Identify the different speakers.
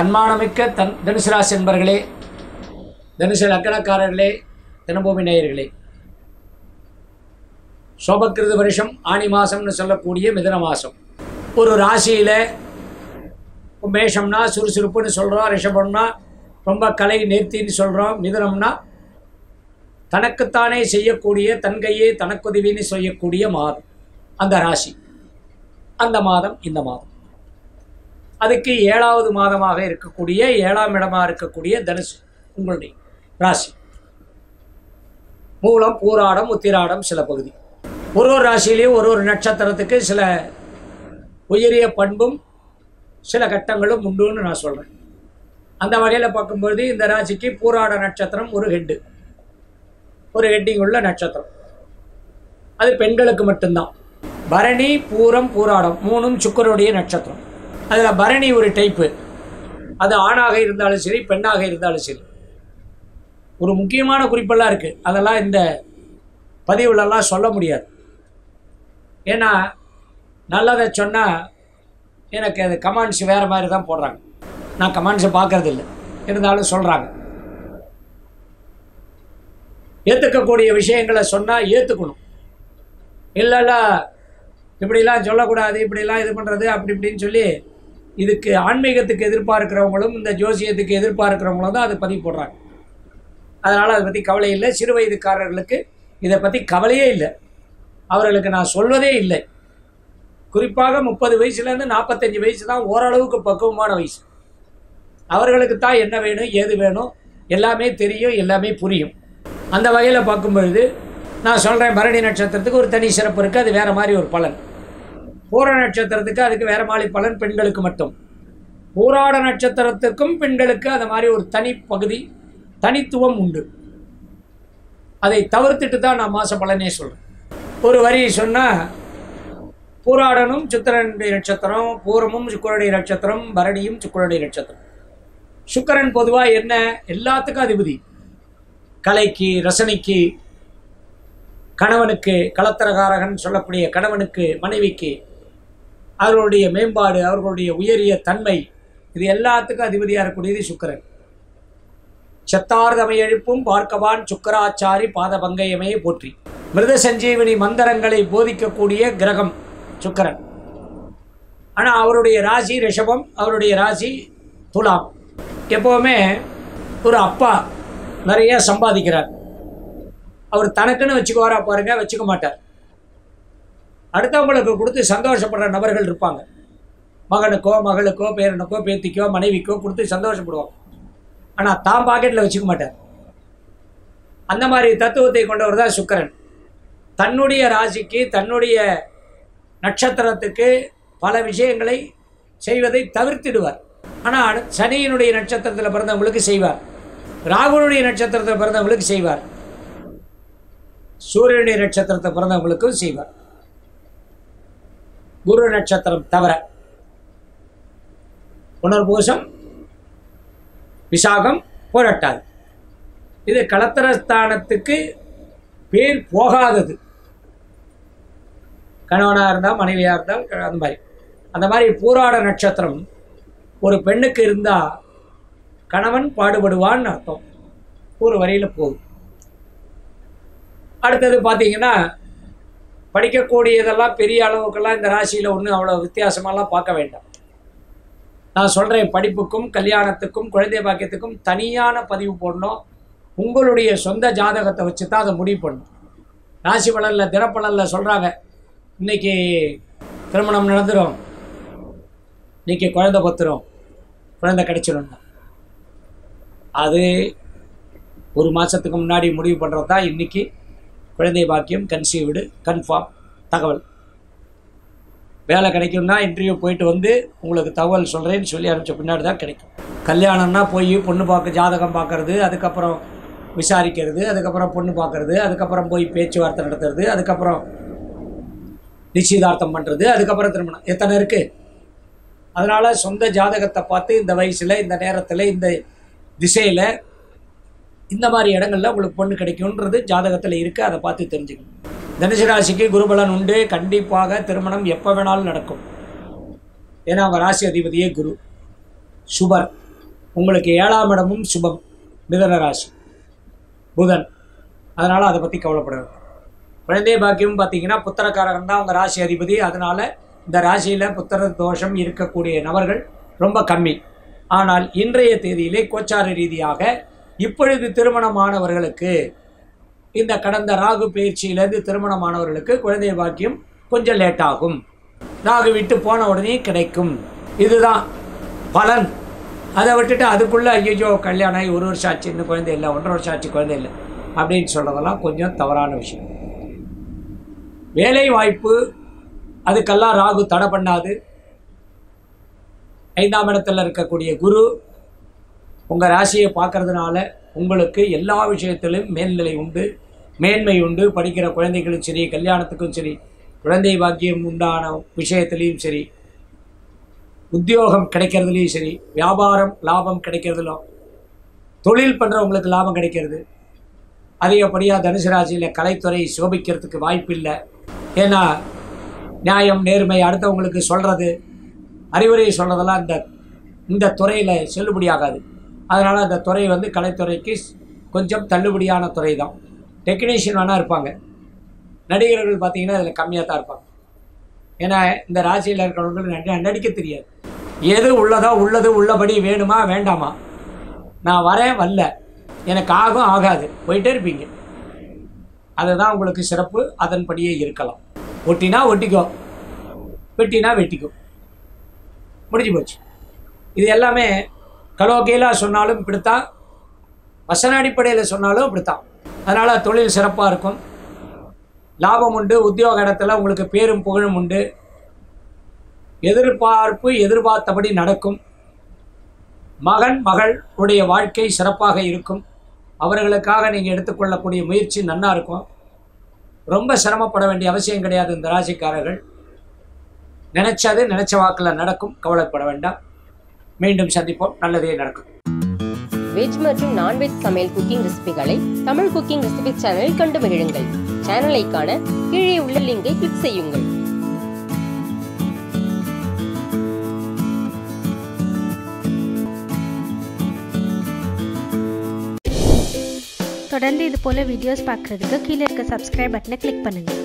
Speaker 1: தன்மானமிக்க தன் தனுசு ராசி என்பர்களே தனுசு லக்கணக்காரர்களே தினபூமி நேயர்களே. சோபக்கிருத வருஷம் ஆனி மாதம்னு சொல்லக்கூடிய மிதன மாதம் ஒரு ராசியில் மேஷம்னா சுறுசுறுப்புன்னு சொல்கிறோம் ரிஷபம்னா ரொம்ப கலை நேர்த்தின்னு சொல்கிறோம் மிதனம்னா தனக்குத்தானே செய்யக்கூடிய தன் கையே தனக்குதவின்னு செய்யக்கூடிய மாதம். அந்த ராசி. அந்த மாதம் இந்த மாதம். அதுக்கு ஏழாவது மாதமாக இருக்கக்கூடிய ஏழாம் இடமாக இருக்கக்கூடிய தனுசு உங்களுடைய ராசி. மூலம் பூராடம் உத்திராடம் சில பகுதி. ஒரு ஒரு ராசியிலையும் ஒரு ஒரு நட்சத்திரத்துக்கு சில உயரிய பண்பும் சில கட்டங்களும் உண்டுன்னு நான் சொல்கிறேன் அந்த வகையில் பார்க்கும்பொழுது இந்த ராசிக்கு பூராட நட்சத்திரம் ஒரு ஹெட்டு. ஒரு ஹெட்டிங் உள்ள நட்சத்திரம். அது பெண்களுக்கு மட்டும்தான். பரணி பூரம் பூராடம் மூணும் சுக்கரனுடைய நட்சத்திரம். அதில் பரணி ஒரு டைப்பு அது ஆணாக இருந்தாலும் சரி பெண்ணாக இருந்தாலும் சரி. ஒரு முக்கியமான குறிப்பெல்லாம் இருக்குது அதெல்லாம் இந்த பதிவுலலாம் சொல்ல முடியாது. ஏன்னா நல்லதை சொன்னால் எனக்கு அது கமெண்ட்ஸ் வேறு மாதிரி தான் போடுறாங்க. நான் கமெண்ட்ஸை பார்க்கறதில்ல. இருந்தாலும் சொல்கிறாங்க ஏற்றுக்கக்கூடிய விஷயங்களை சொன்னால் ஏற்றுக்கணும் இல்லைல்ல இப்படிலாம் சொல்லக்கூடாது இப்படிலாம் இது பண்ணுறது அப்படி இப்படின்னு சொல்லி இதுக்கு ஆன்மீகத்துக்கு எதிர்பார்க்கிறவங்களும் இந்த ஜோசியத்துக்கு எதிர்பார்க்கிறவங்களும் தான் அதை பதிவு போடுறாங்க. அதனால் அதை பற்றி கவலை இல்லை. சிறு வயதுக்காரர்களுக்கு இதை பற்றி கவலையே இல்லை. அவர்களுக்கு நான் சொல்வதே இல்லை. குறிப்பாக முப்பது வயசுலேருந்து நாற்பத்தஞ்சு வயசு தான் ஓரளவுக்கு பக்குவமான வயசு. அவர்களுக்கு தான் என்ன வேணும் ஏது வேணும் எல்லாமே தெரியும் எல்லாமே புரியும். அந்த வகையில் பார்க்கும்பொழுது நான் சொல்கிறேன் பரணி நட்சத்திரத்துக்கு ஒரு தனி சிறப்பு இருக்குது அது வேறு மாதிரி ஒரு பலன். பூர நட்சத்திரத்துக்கு அதுக்கு வேற மாதிரி பலன் பெண்களுக்கு மட்டும். பூராட நட்சத்திரத்துக்கும் பெண்களுக்கு அது மாதிரி ஒரு தனி பகுதி தனித்துவம் உண்டு. அதை தவிர்த்துட்டு தான் நான் மாச பலனே சொல்கிறேன் ஒரு வரி சொன்னால் பூராடனும் சுக்கரனுடைய நட்சத்திரம் பூரமும் சுக்கரனுடைய நட்சத்திரம் பரணியும் சுக்கரனுடைய நட்சத்திரம். சுக்கரன் பொதுவாக என்ன? எல்லாத்துக்கும் அதிபதி. கலைக்கு ரசனைக்கு கணவனுக்கு கலத்தரகாரகன் சொல்லக்கூடிய கணவனுக்கு மனைவிக்கு அவர்களுடைய மேம்பாடு அவர்களுடைய உயரிய தன்மை இது எல்லாத்துக்கும் அதிபதியாக இருக்கக்கூடியது சுக்கரன். செத்தார்தமை எழுப்பும் பார்க்கவான் சுக்கராச்சாரி பாத போற்றி. மிருத சஞ்சீவனி மந்திரங்களை போதிக்கக்கூடிய கிரகம் சுக்கரன். ஆனால் அவருடைய ராசி ரிஷபம் அவருடைய ராசி துலாம். எப்போவுமே ஒரு அப்பா நிறைய சம்பாதிக்கிறார். அவர் தனக்குன்னு வச்சுக்குவாரா பாருங்க வச்சுக்க மாட்டார். அடுத்தவங்களுக்கு கொடுத்து சந்தோஷப்படுற நபர்கள் இருப்பாங்க. மகனுக்கோ மகளுக்கோ பேரனுக்கோ பேத்திக்கோ மனைவிக்கோ கொடுத்து சந்தோஷப்படுவாங்க. ஆனால் தான் பாக்கெட்டில் வச்சுக்க மாட்டார். அந்த மாதிரி தத்துவத்தை கொண்டவர் தான் சுக்கரன். தன்னுடைய ராசிக்கு தன்னுடைய நட்சத்திரத்துக்கு பல விஷயங்களை செய்வதை தவிர்த்திடுவார். ஆனால் சனியினுடைய நட்சத்திரத்தில் பிறந்தவங்களுக்கு செய்வார். ராகுனுடைய நட்சத்திரத்தில் பிறந்தவங்களுக்கு செய்வார். சூரியனுடைய நட்சத்திரத்தை பிறந்தவங்களுக்கும் செய்வார். குரு நட்சத்திரம் தவிர. புனர்பூசம் விசாகம் போராட்டாது. இது களத்திரஸ்தானத்துக்கு பேர் போகாதது. கணவனாக இருந்தால் மனைவியாக இருந்தால் அந்த மாதிரி. அந்த மாதிரி பூராட நட்சத்திரம் ஒரு பெண்ணுக்கு இருந்தால் கணவன் பாடுபடுவான்னு அர்த்தம். ஒரு வரையில் போகுது அடுத்தது பார்த்தீங்கன்னா படிக்கக்கூடியதெல்லாம் பெரிய அளவுக்கெல்லாம் இந்த ராசியில் ஒன்றும் அவ்வளோ வித்தியாசமெல்லாம் பார்க்க வேண்டாம். நான் சொல்கிறேன் படிப்புக்கும் கல்யாணத்துக்கும் குழந்தை பாக்கியத்துக்கும் தனியான பதிவு போடணும். உங்களுடைய சொந்த ஜாதகத்தை வச்சு தான் அதை முடிவு பண்ணணும். ராசி பலனில் தினப்பலனில் சொல்கிறாங்க இன்றைக்கி திருமணம் நடந்துடும் இன்றைக்கி குழந்தை பத்துரும். குழந்தை கிடைச்சிடும் அது ஒரு மாதத்துக்கு முன்னாடி முடிவு பண்ணுறது தான் இன்றைக்கி குழந்தை பாக்கியம் கன்சீவ்டு கன்ஃபார்ம் தகவல். வேலை கிடைக்கும்னா இன்டர்வியூ போயிட்டு வந்து உங்களுக்கு தகவல் சொல்கிறேன்னு சொல்லி அனுப்பிச்ச பின்னாடி தான் கிடைக்கும். கல்யாணம்னா போய் பொண்ணு பார்க்க ஜாதகம் பார்க்கறது அதுக்கப்புறம் விசாரிக்கிறது அதுக்கப்புறம் பொண்ணு பார்க்கறது அதுக்கப்புறம் போய் பேச்சுவார்த்தை நடத்துறது அதுக்கப்புறம் நிச்சயதார்த்தம் பண்ணுறது அதுக்கப்புறம் திருமணம். எத்தனை இருக்குது அதனால் சொந்த ஜாதகத்தை பார்த்து இந்த வயசில் இந்த நேரத்தில் இந்த திசையில் இந்த மாதிரி இடங்கள்ல உங்களுக்கு பொண்ணு கிடைக்கும்ன்றது ஜாதகத்தில் இருக்குது அதை பார்த்து தெரிஞ்சுக்கணும். தனுசு ராசிக்கு குருபலன் உண்டு. கண்டிப்பாக திருமணம் எப்போ வேணாலும் நடக்கும். ஏன்னா அவங்க ராசி அதிபதியே குரு. சுபர். உங்களுக்கு ஏழாம் இடமும் சுபம். மிதன ராசி. புதன். அதனால் அதை பற்றி கவலைப்பட குழந்தை பாக்கியம் பார்த்தீங்கன்னா புத்திரக்காரகன் தான் உங்கள் ராசி அதிபதி. அதனால் இந்த ராசியில் புத்திர தோஷம் இருக்கக்கூடிய நபர்கள் ரொம்ப கம்மி. ஆனால் இன்றைய தேதியிலே கோச்சார ரீதியாக இப்பொழுது திருமணமானவர்களுக்கு இந்த கடந்த ராகு பயிற்சியிலேருந்து திருமணமானவர்களுக்கு குழந்தை பாக்கியம் கொஞ்சம் லேட்டாகும். ராகு விட்டு போன உடனே கிடைக்கும். இதுதான் பலன். அதை விட்டுட்டு அதுக்குள்ளே ஐயோ கல்யாணம் ஆகி ஒரு வருஷம் ஆச்சு இன்னும் குழந்தை இல்லை ஒன்றரை வருஷம் ஆச்சு குழந்தை இல்லை அப்படின்னு சொல்கிறதெல்லாம் கொஞ்சம் தவறான விஷயம். வேலை வாய்ப்பு அதுக்கெல்லாம் ராகு தடை பண்ணாது. ஐந்தாம் இடத்தில் இருக்கக்கூடிய குரு உங்கள் ராசியை பார்க்கறதுனால உங்களுக்கு எல்லா விஷயத்திலும் மேல்நிலை உண்டு மேன்மை உண்டு. படிக்கிற குழந்தைகளும் சரி கல்யாணத்துக்கும் சரி குழந்தை பாக்கியம் உண்டான விஷயத்துலேயும் சரி உத்தியோகம் கிடைக்கிறதுலையும் சரி வியாபாரம் லாபம் கிடைக்கிறதுலும் தொழில் பண்ணுறவங்களுக்கு லாபம் கிடைக்கிறது. அதிகப்படியாக தனுசு ராசியில் கலைத்துறை சோபிக்கிறதுக்கு வாய்ப்பு இல்லை. ஏன்னா நியாயம் நேர்மை அடுத்தவங்களுக்கு சொல்கிறது அறிவுரை சொல்கிறதெல்லாம் இந்த இந்த துறையில் செல்லுபடியாகாது. அதனால் அந்த துறை வந்து கலைத்துறைக்கு கொஞ்சம் தள்ளுபடியான துறை தான் டெக்னீஷியன் வேணால் இருப்பாங்க. நடிகர்கள் பார்த்தீங்கன்னா அதில் கம்மியாக தான் இருப்பாங்க. ஏன்னா இந்த ராசியில் இருக்கிறவங்களுக்கு நடிக்க தெரியாது. எது உள்ளதோ உள்ளது உள்ளபடி வேணுமா வேண்டாமா? நான் வரேன் வரல. எனக்கு ஆகும் ஆகாது. போயிட்டே இருப்பீங்க. அதுதான் உங்களுக்கு சிறப்பு. அதன்படியே இருக்கலாம். ஒட்டினா ஒட்டிக்கோ. வெட்டினா வெட்டிக்கோ. முடிஞ்சு போச்சு. இது எல்லாமே கலோகேலாக சொன்னாலும் இப்படித்தான் வசன அடிப்படையில் சொன்னாலும் இப்படித்தான். அதனால் தொழில் சிறப்பாக இருக்கும். லாபம் உண்டு உத்தியோக இடத்துல உங்களுக்கு பேரும் புகழும் உண்டு. எதிர்பார்ப்பு எதிர்பார்த்தபடி நடக்கும். மகன் மகள் உடைய வாழ்க்கை சிறப்பாக இருக்கும். அவர்களுக்காக நீங்கள் எடுத்துக்கொள்ளக்கூடிய முயற்சி நன்னா இருக்கும். ரொம்ப சிரமப்பட வேண்டிய அவசியம் கிடையாது இந்த ராசிக்காரர்கள். நினைச்சது நினைச்ச வாக்கில் நடக்கும் கவலைப்பட வேண்டாம். மீண்டும் சந்திப்போம். நல்லதே நடக்கும்.
Speaker 2: வெஜ் மற்றும் நான்வெஜ் சமையல் குக்கிங் ரெசிபிகளை தமிழ் குக்கிங் ரெசிபி சேனலில் கண்டு மகிழுங்கள். சேனலை காண கீழே உள்ள லிங்கை கிளிக் செய்யுங்கள்.
Speaker 3: தொடர்ந்து இது போல் வீடியோஸ் பார்க்குறதுக்கு கீழே இருக்க சப்ஸ்கிரைப் பட்டனை கிளிக் பண்ணுங்கள்